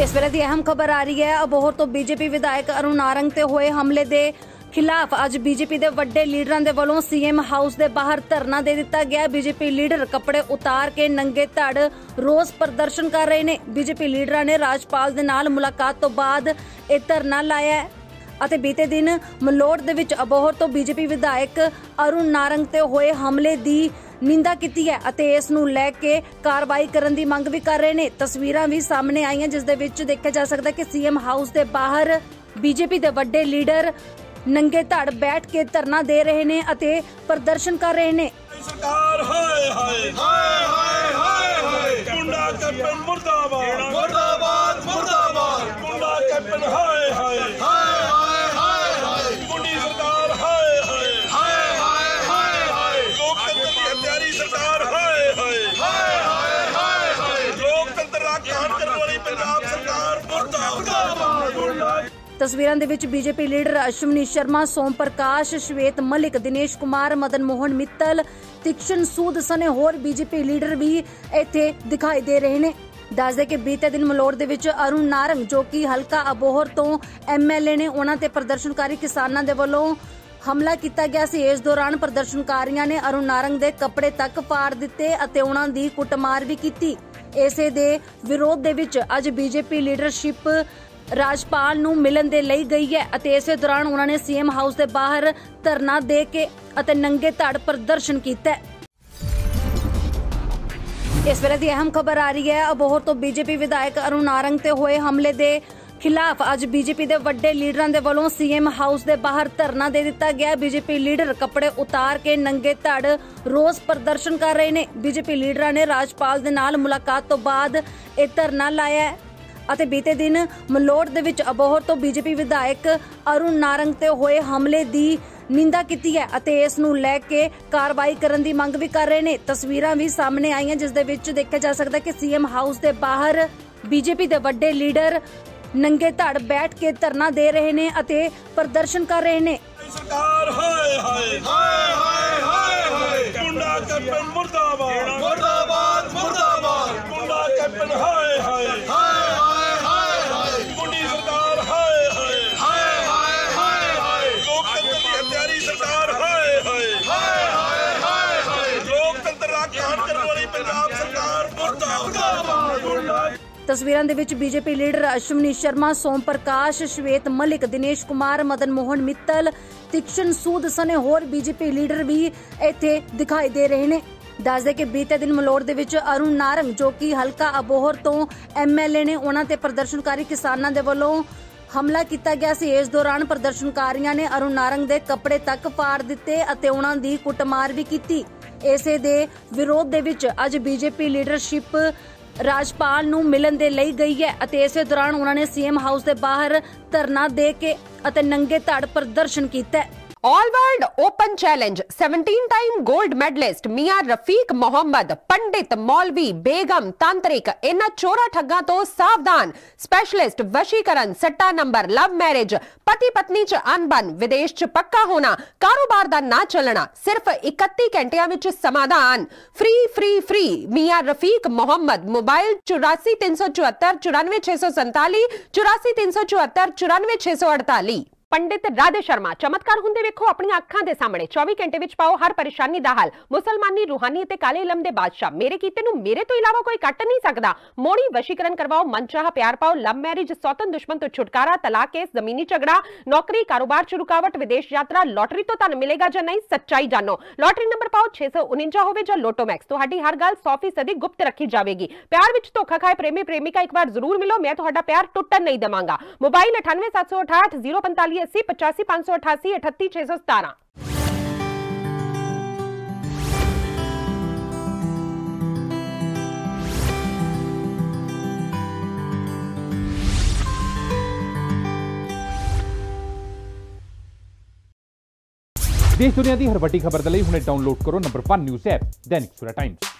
ਇਸ ਵੇਲੇ ਦੀ ਅਹਿਮ ਖਬਰ ਆ ਰਹੀ ਹੈ। ਅਬੋਹਰ ਤੋਂ ਬੀਜੇਪੀ ਵਿਧਾਇਕ ਅਰੁਣ ਨਾਰੰਗ ਤੇ ਹੋਏ ਹਮਲੇ ਦੇ ਖਿਲਾਫ ਅੱਜ ਬੀਜੇਪੀ ਦੇ ਵੱਡੇ ਲੀਡਰਾਂ ਦੇ ਵੱਲੋਂ ਸੀਐਮ ਹਾਊਸ ਦੇ ਬਾਹਰ ਧਰਨਾ ਦੇ ਦਿੱਤਾ ਗਿਆ ਬੀਜੇਪੀ ਲੀਡਰ ਕੱਪੜੇ ਉਤਾਰ ਕੇ ਨੰਗੇ ਧੜ ਰੋਸ ਪ੍ਰਦਰਸ਼ਨ ਕਰ ਰਹੇ ਨੇ। ਬੀਜੇਪੀ ਲੀਡਰਾਂ ਨੇ ਰਾਜਪਾਲ ਦੇ ਨਾਲ ਮੁਲਾਕਾਤ ਤੋਂ ਬਾਅਦ ਇਹ ਧਰਨਾ ਲਾਇਆ ਅਤੇ ਬੀਤੇ ਦਿਨ ਮਲੋੜ ਦੇ ਵਿੱਚ ਅਬੋਹਰ ਤੋਂ ਬੀਜੇਪੀ ਵਿਧਾਇਕ ਅਰੁਣ ਨਾਰੰਗ ਤੇ ਹੋਏ ਹਮਲੇ ਦੀ ਨਿੰਦਾ ਕੀਤੀ ਹੈ ਅਤੇ ਇਸ ਨੂੰ ਲੈ ਕੇ ਕਾਰਵਾਈ ਕਰਨ ਦੀ ਮੰਗ ਵੀ ਕਰ ਰਹੇ ਨੇ। ਤਸਵੀਰਾਂ ਵੀ ਸਾਹਮਣੇ ਆਈਆਂ, ਜਿਸ ਦੇ ਵਿੱਚ ਦੇਖਿਆ ਜਾ ਸਕਦਾ ਕਿ ਸੀਐਮ ਹਾਊਸ ਦੇ ਬਾਹਰ ਬੀਜੇਪੀ ਦੇ ਵੱਡੇ ਲੀਡਰ ਨੰਗੇ ਧੜ ਬੈਠ ਕੇ ਧਰਨਾ ਦੇ ਰਹੇ ਨੇ ਅਤੇ ਪ੍ਰਦਰਸ਼ਨ ਕਰ ਰਹੇ ਨੇ। ਸਰਕਾਰ, ਹਾਏ ਹਾਏ ਹਾਏ ਹਾਏ ਹਾਏ ਗੁੰਡਾ ਕੈਪਟਨ ਮੁਰਦਾਬਾਦ। ਤਸਵੀਰਾਂ ਦੇ ਵਿੱਚ ਬੀਜੇਪੀ ਲੀਡਰ ਅਸ਼ਵਨੀ ਸ਼ਰਮਾ, ਸੋਮ ਪ੍ਰਕਾਸ਼, ਸ਼ਵੇਤ ਮਲਿਕ, ਦਿਨੇਸ਼ ਕੁਮਾਰ, ਮਦਨ ਮੋਹਨ ਮਿੱਤਲ, ਤਿਕਸ਼ਨ ਸੂਦ ਸਨੇ ਹੋਰ ਬੀਜੇਪੀ ਲੀਡਰ ਵੀ ਇੱਥੇ ਦਿਖਾਈ ਦੇ ਰਹੇ ਨੇ। ਦੱਸਦੇ ਕਿ ਬੀਤੇ ਦਿਨ ਮਲੋੜ ਦੇ ਵਿੱਚ ਅਰੁਣ ਨਾਰੰਗ, ਜੋ ਕਿ ਹਲਕਾ ਅਬੋਹਰ ਤੋਂ ਐਮਐਲਏ ਨੇ ਉਹਨਾਂ ਤੇ ਪ੍ਰਦਰਸ਼ਨਕਾਰੀ ਕਿਸਾਨਾਂ ਦੇ ਵੱਲੋਂ ਹਮਲਾ ਕੀਤਾ ਗਿਆ ਸੀ। ਇਸ ਦੌਰਾਨ ਪ੍ਰਦਰਸ਼ਨਕਾਰੀਆਂ ਨੇ ਅਰੁਣ ਨਾਰੰਗ ਦੇ ਕੱਪੜੇ ਤੱਕ ਫਾੜ ਦਿੱਤੇ ਅਤੇ ਉਹਨਾਂ ਦੀ ਕੁੱਟਮਾਰ ਵੀ ਕੀਤੀ। ਇਸੇ ਦੇ ਵਿਰੋਧ ਦੇ ਵਿੱਚ ਅੱਜ ਬੀਜੇਪੀ ਲੀਡਰਸ਼ਿਪ ਰਾਜਪਾਲ ਨੂੰ ਮਿਲਣ ਦੇ ਲਈ ਗਈ ਹੈ ਅਤੇ ਇਸੇ ਦੌਰਾਨ ਉਹਨਾਂ ਨੇ ਸੀਐਮ ਹਾਊਸ ਦੇ ਬਾਹਰ ਧਰਨਾ ਦੇ ਕੇ ਅਤੇ ਨੰਗੇ ਧੜ ਪ੍ਰਦਰਸ਼ਨ ਕੀਤਾ ਹੈ। ਇਸ ਵੇਲੇ ਦੀ ਅਹਿਮ ਖਬਰ ਆ ਰਹੀ ਹੈ, ਅਬੋਹਰ ਤੋਂ ਬੀਜੇਪੀ ਵਿਧਾਇਕ ਅਰੁਣ ਨਾਰੰਗ ਤੇ ਹੋਏ ਹਮਲੇ ਦੇ ਖਿਲਾਫ ਅੱਜ ਬੀਜੇਪੀ ਦੇ ਵੱਡੇ ਲੀਡਰਾਂ ਦੇ ਵੱਲੋਂ ਸੀਐਮ ਹਾਊਸ ਦੇ ਬਾਹਰ ਧਰਨਾ ਦੇ ਦਿੱਤਾ ਗਿਆ ਬੀਜੇਪੀ ਲੀਡਰ ਕੱਪੜੇ ਉਤਾਰ ਕੇ ਨੰਗੇ ਧੜ ਰੋਸ ਪ੍ਰਦਰਸ਼ਨ ਕਰ ਰਹੇ ਨੇ। ਬੀਜੇਪੀ ਲੀਡਰਾਂ ਨੇ ਰਾਜਪਾਲ ਦੇ ਨਾਲ ਮੁਲਾਕਾਤ ਤੋਂ ਬਾਅਦ ਇਹ ਧਰਨਾ ਲਾਇਆ ਹੈ। ਅਤੇ ਬੀਤੇ ਦਿਨ ਮਲੋੜ ਦੇ ਵਿੱਚ ਅਬੋਹਰ ਤੋਂ ਬੀਜੇਪੀ ਵਿਧਾਇਕ ਅਰੁਣ ਨਾਰੰਗ ਤੇ ਹੋਏ ਹਮਲੇ ਦੀ ਨਿੰਦਾ ਕੀਤੀ ਹੈ ਅਤੇ ਇਸ ਨੂੰ ਲੈ ਕੇ ਕਾਰਵਾਈ ਕਰਨ ਦੀ ਮੰਗ ਵੀ ਕਰ ਰਹੇ ਨੇ। ਤਸਵੀਰਾਂ ਵੀ ਸਾਹਮਣੇ ਆਈਆਂ, ਜਿਸ ਦੇ ਵਿੱਚ ਦੇਖਿਆ ਜਾ ਸਕਦਾ ਕਿ ਸੀਐਮ ਹਾਊਸ ਦੇ ਬਾਹਰ ਬੀਜੇਪੀ ਦੇ ਵੱਡੇ ਲੀਡਰ ਨੰਗੇ ਧੜ ਬੈਠ ਕੇ ਧਰਨਾ ਦੇ ਰਹੇ ਨੇ ਅਤੇ ਪ੍ਰਦਰਸ਼ਨ ਕਰ ਰਹੇ ਨੇ। ਸਰਕਾਰ, ਹਾਏ ਹਾਏ ਹਾਏ ਹਾਏ ਤਸਵੀਰਾਂ ਦੇ ਵਿੱਚ ਬੀਜੇਪੀ ਲੀਡਰ ਅਸ਼ਵਨੀ ਸ਼ਰਮਾ, ਸੋਮ ਪ੍ਰਕਾਸ਼, ਸ਼ਵੇਤ ਮਲਿਕ, ਦਿਨੇਸ਼ ਕੁਮਾਰ, ਮਦਨ ਮੋਹਨ ਮਿੱਤਲ, ਤਿਕਸ਼ਨ ਸੂਦ ਸਨੇ ਹੋਰ ਬੀਜੇਪੀ ਲੀਡਰ ਵੀ ਇੱਥੇ ਦਿਖਾਈ ਦੇ ਰਹੇ ਨੇ। ਦੱਸਦੇ ਕਿ ਬੀਤੇ ਦਿਨ ਮਲੋੜ ਦੇ ਵਿੱਚ ਅਰੁਣ ਨਾਰੰਗ, ਜੋ ਕਿ ਹਲਕਾ ਅਬੋਹਰ ਤੋਂ ਐਮਐਲਏ ਨੇ, ਉਹਨਾਂ ਤੇ ਪ੍ਰਦਰਸ਼ਨਕਾਰੀ ਕਿਸਾਨਾਂ ਦੇ ਵੱਲੋਂ ਹਮਲਾ ਕੀਤਾ ਗਿਆ ਸੀ। ਇਸ ਦੌਰਾਨ ਪ੍ਰਦਰਸ਼ਨਕਾਰੀਆਂ ਨੇ ਅਰੁਣ ਨਾਰੰਗ ਦੇ ਕੱਪੜੇ ਤੱਕ ਫਾੜ ਦਿੱਤੇ ਅਤੇ ਉਹਨਾਂ ਦੀ ਕੁੱਟਮਾਰ ਵੀ ਕੀਤੀ। ਇਸੇ ਦੇ ਵਿਰੋਧ ਦੇ ਵਿੱਚ ਅੱਜ ਬੀਜੇਪੀ ਲੀਡਰਸ਼ਿਪ ਰਾਜਪਾਲ ਨੂੰ ਮਿਲਣ ਦੇ ਲਈ ਗਈ ਹੈ ਅਤੇ ਇਸੇ ਦੌਰਾਨ ਉਹਨਾਂ ਨੇ ਸੀਐਮ ਹਾਊਸ ਦੇ ਬਾਹਰ ਧਰਨਾ ਦੇ ਕੇ ਅਤੇ ਨੰਗੇ ਧੜ ਪ੍ਰਦਰਸ਼ਨ ਕੀਤਾ ਹੈ। All world open challenge 17 time gold medalist मियाँ रफीक मोहम्मद पंडित मौलवी बेगम तांत्रिक इन चोरा ठगा तो सावधान स्पेशलिस्ट वशीकरण सट्टा नंबर लव मैरिज पति पत्नी च अनबन विदेश च पक्का होना कारोबार दा ना चलना सिर्फ़ 31 घंटिया विच समाधान फ्री फ्री फ्री मियाँ रफीक मोहम्मद मोबाइल 84 374 94 647 84 374 94 648 ਪੰਡਿਤ ਰਾਧੇ ਸ਼ਰਮਾ ਚਮਤਕਾਰ ਹੁੰਦੇ ਵੇਖੋ ਆਪਣੀਆਂ ਅੱਖਾਂ ਦੇ ਸਾਹਮਣੇ 24 ਘੰਟੇ ਵਿੱਚ ਪਾਓ ਹਰ ਪਰੇਸ਼ਾਨੀ ਦਾ ਹੱਲ ਮੁਸਲਮਾਨੀ ਰੂਹਾਨੀ ਅਤੇ ਕਾਲੇ ਇਲਮ ਦੇ ਬਾਦਸ਼ਾਹ ਮੇਰੇ ਕੀਤੇ ਨੂੰ ਮੇਰੇ ਤੋਂ ਇਲਾਵਾ ਕੋਈ ਕੱਟ ਨਹੀਂ ਸਕਦਾ ਮੋੜੀ ਵਸ਼ੀਕਰਨ ਕਰਵਾਓ ਮਨਚਾਹ ਪਿਆਰ ਪਾਓ ਲਵ ਮੈਰਿਜ ਸੌਤਨ ਦੁਸ਼ਮਣ ਤੋਂ ਛੁਟਕਾਰਾ ਤਲਾਕ ਕੇਸ ਜ਼ਮੀਨੀ ਝਗੜਾ ਨੌਕਰੀ ਕਾਰੋਬਾਰ ਚ ਰੁਕਾਵਟ ਵਿਦੇਸ਼ ਯਾਤਰਾ ਲੋਟਰੀ ਤੋਂ ਤੁਹਾਨੂੰ ਮਿਲੇਗਾ ਜਾਂ ਨਹੀਂ ਸੱਚਾਈ ਜਾਣੋ ਲੋਟਰੀ ਨੰਬਰ ਪਾਓ 649 ਹੋਵੇ ਜਾਂ ਲੋਟੋ ਮੈਕਸ ਤੁਹਾਡੀ ਹਰ ਗੱਲ 100% ਗੁਪਤ ਰੱਖੀ ਜਾਵੇਗੀ ਪਿਆਰ ਵਿੱਚ ਧੋਖਾ ਖਾਏ ਪ੍ਰੇਮੀ ਪ੍ਰੇਮਿਕਾ ਇੱਕ ਵਾਰ ਜ਼ਰੂਰ ਮਿਲੋ ਮੈਂ ਤੁਹਾਡਾ ਪਿਆਰ ਟੁੱਟਣ ਨਹੀਂ ਦੇਵਾਂਗਾ ਮੋਬਾਈਲ 98768 045 80 85 588 38 617 ਦੇਸ਼ ਦੁਨੀਆ ਦੀ ਹਰ ਵੱਡੀ ਖਬਰ ਦੇ ਲਈ ਹੁਣੇ ਡਾਊਨਲੋਡ ਕਰੋ number 1 news app Dainik ਸੁਰਾ Times.